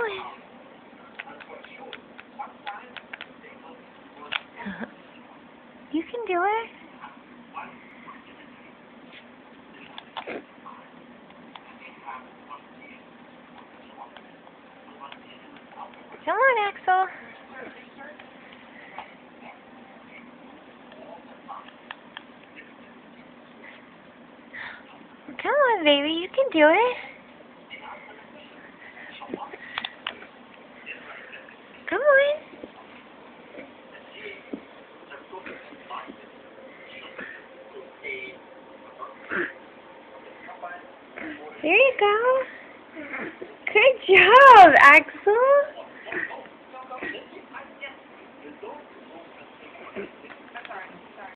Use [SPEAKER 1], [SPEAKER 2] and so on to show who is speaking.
[SPEAKER 1] you can do it. Come on, Axel. Come on, baby, you can do it. Come on. There you go. Good job, Axel.